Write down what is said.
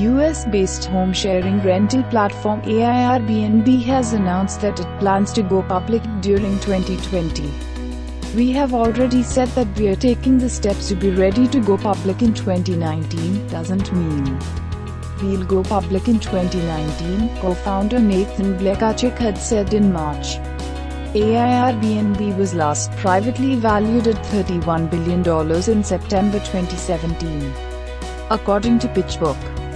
US-based home-sharing rental platform Airbnb has announced that it plans to go public during 2020. We have already said that we are taking the steps to be ready to go public in 2019, doesn't mean we'll go public in 2019, co-founder Nathan Blecharczyk had said in March. Airbnb was last privately valued at $31 billion in September 2017. According to PitchBook,